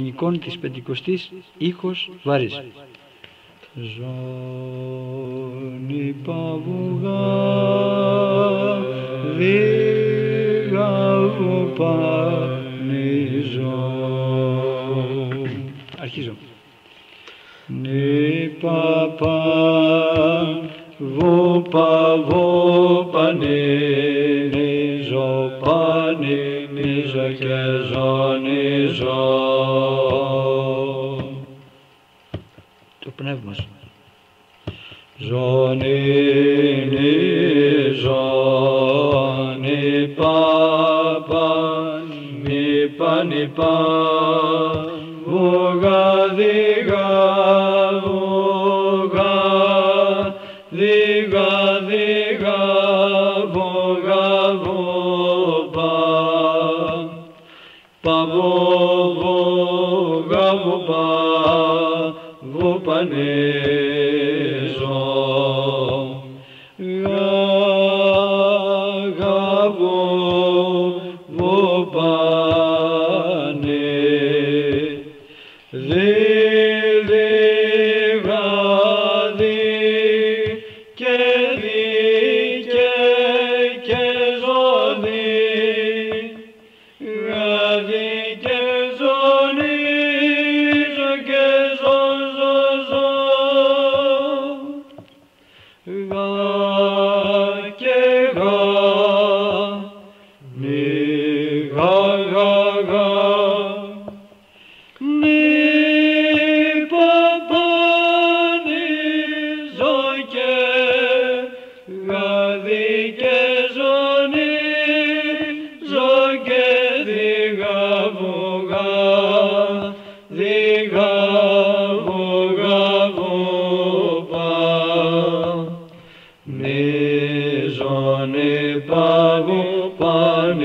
Γενικών της Πεντηκοστής οίκος βαρύς. Ζώνη παβουγά δίγαβο πανιζό Αρχίζω. Νι παπά βο παβο πανιζό και Το πνεύμα σου. Ζών ζών παπαν μη πανιπαν Bhogava pavo vo gavupa vupane jo ga gavo vupane re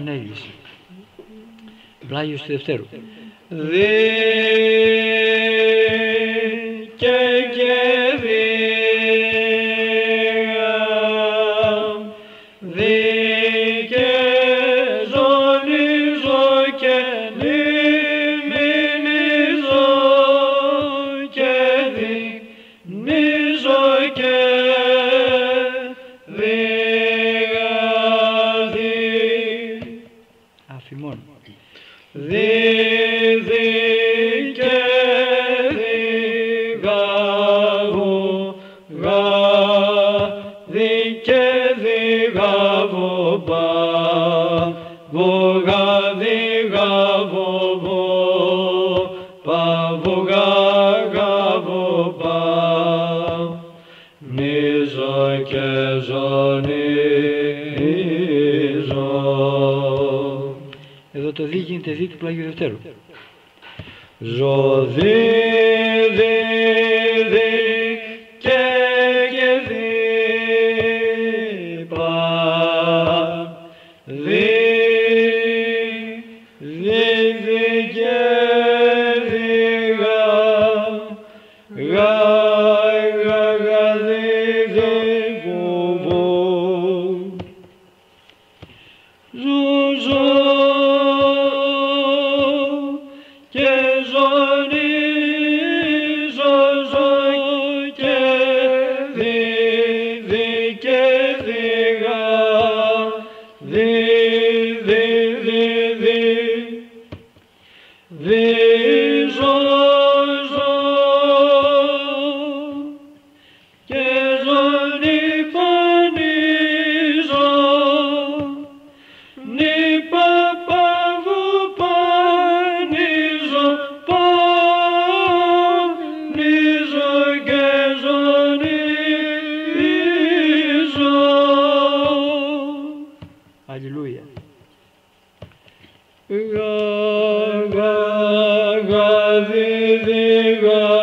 ανέλυση. Βλάγιος του Δευτέρου. Δε Εδώ το δι γίνεται δι του Πλαγίου Δευτέρου. Ζωδί Hallelujah. Ga, ga, ga, di, di, ga.